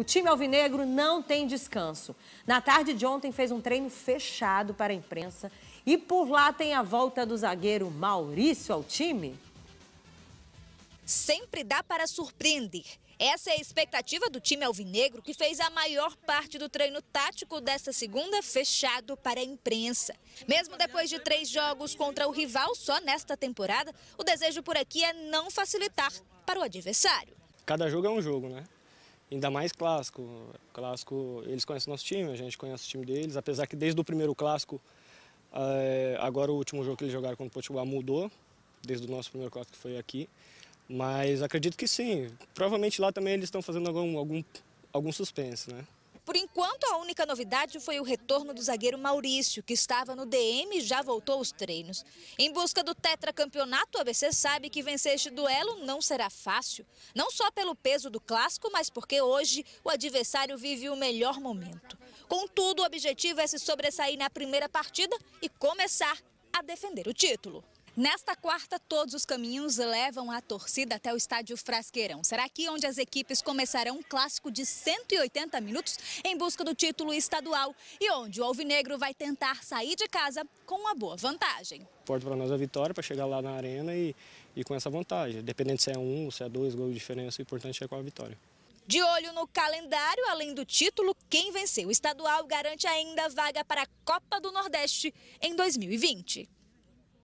O time alvinegro não tem descanso. Na tarde de ontem fez um treino fechado para a imprensa e por lá tem a volta do zagueiro Maurício ao time. Sempre dá para surpreender. Essa é a expectativa do time alvinegro, que fez a maior parte do treino tático desta segunda fechado para a imprensa. Mesmo depois de três jogos contra o rival só nesta temporada, o desejo por aqui é não facilitar para o adversário. Cada jogo é um jogo, né? Ainda mais clássico. Clássico, eles conhecem nosso time, a gente conhece o time deles, apesar que desde o primeiro clássico, eh, agora o último jogo que eles jogaram contra o Potiguar mudou, desde o nosso primeiro clássico que foi aqui. Mas acredito que sim. Provavelmente lá também eles estão fazendo algum, algum, algum suspense, né? Enquanto, a única novidade foi o retorno do zagueiro Maurício, que estava no DM e já voltou aos treinos. Em busca do tetracampeonato, o ABC sabe que vencer este duelo não será fácil. Não só pelo peso do clássico, mas porque hoje o adversário vive o melhor momento. Contudo, o objetivo é se sobressair na primeira partida e começar a defender o título. Nesta quarta, todos os caminhos levam a torcida até o estádio Frasqueirão. Será aqui onde as equipes começarão um clássico de 180 minutos em busca do título estadual e onde o Alvinegro vai tentar sair de casa com uma boa vantagem. Importa para nós a vitória, para chegar lá na arena e, e com essa vantagem. Dependendo se é um, se é dois gols de diferença, o importante é com a vitória. De olho no calendário, além do título, quem venceu o estadual garante ainda vaga para a Copa do Nordeste em 2020.